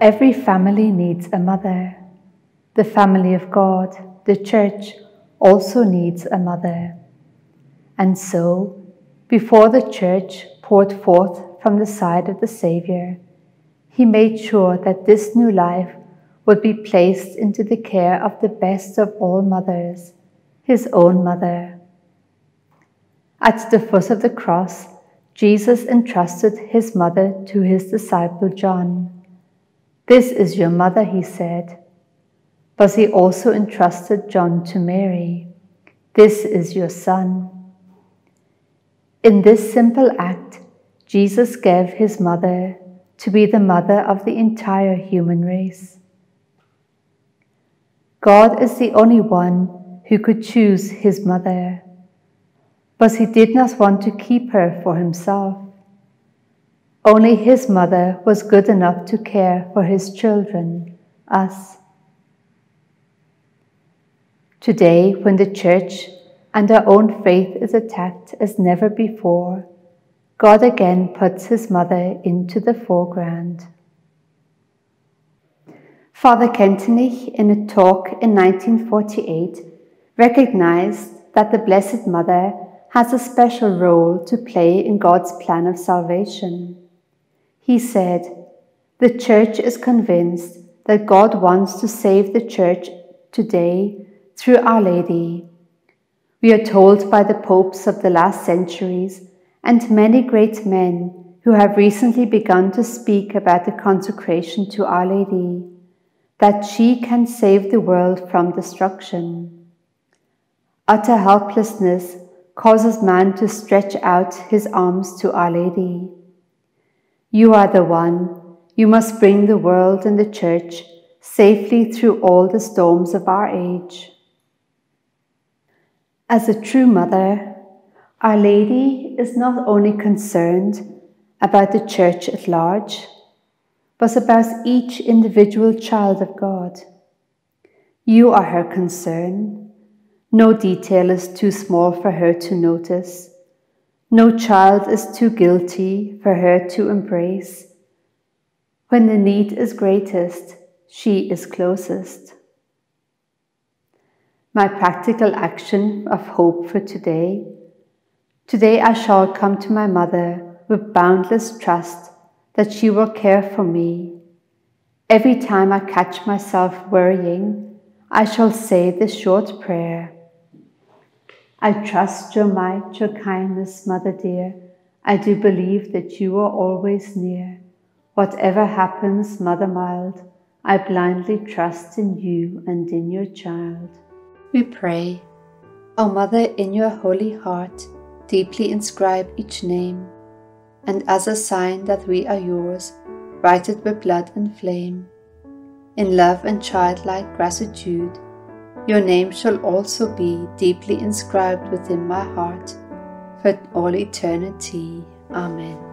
Every family needs a mother. The family of God, the church, also needs a mother. And so, before the church poured forth from the side of the Saviour, he made sure that this new life would be placed into the care of the best of all mothers, his own mother. At the foot of the cross, Jesus entrusted his mother to his disciple John. This is your mother, he said. But he also entrusted John to Mary. This is your son. In this simple act, Jesus gave his mother to be the mother of the entire human race. God is the only one who could choose his mother, but he did not want to keep her for himself. Only his mother was good enough to care for his children, us. Today, when the church and our own faith is attacked as never before, God again puts his mother into the foreground. Father Kentenich, in a talk in 1948, recognized that the Blessed Mother has a special role to play in God's plan of salvation. He said, The Church is convinced that God wants to save the Church today through Our Lady. We are told by the popes of the last centuries and many great men who have recently begun to speak about the consecration to Our Lady, that she can save the world from destruction. Utter helplessness causes man to stretch out his arms to Our Lady. You are the one, you must bring the world and the church safely through all the storms of our age. As a true mother, Our Lady is not only concerned about the church at large, but about each individual child of God. You are her concern. No detail is too small for her to notice. No child is too guilty for her to embrace. When the need is greatest, she is closest. My practical action of hope for today. Today I shall come to my mother with boundless trust that she will care for me. Every time I catch myself worrying, I shall say this short prayer. I trust your might, your kindness, Mother dear. I do believe that you are always near. Whatever happens, Mother mild, I blindly trust in you and in your child. We pray, O Mother, in your holy heart, deeply inscribe each name, and as a sign that we are yours, write it with blood and flame. In love and childlike gratitude, your name shall also be deeply inscribed within my heart for all eternity. Amen.